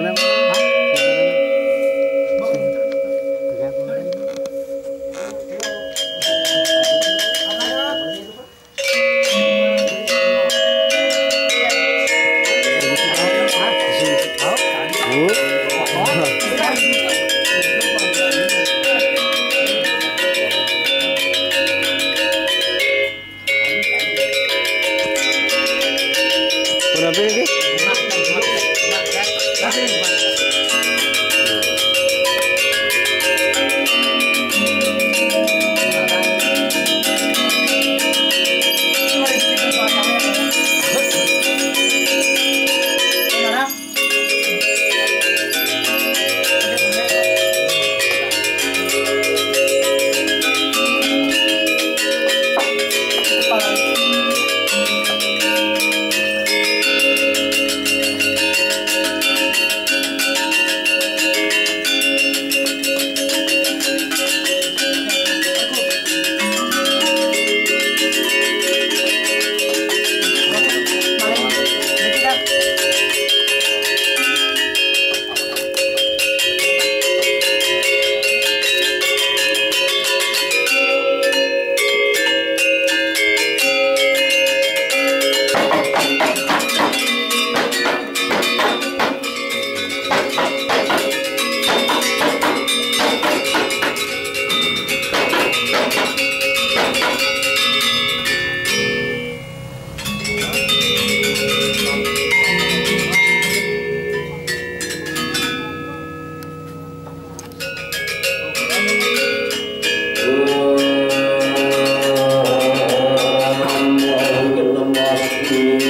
Né? Sandana. Gracias. Thank you.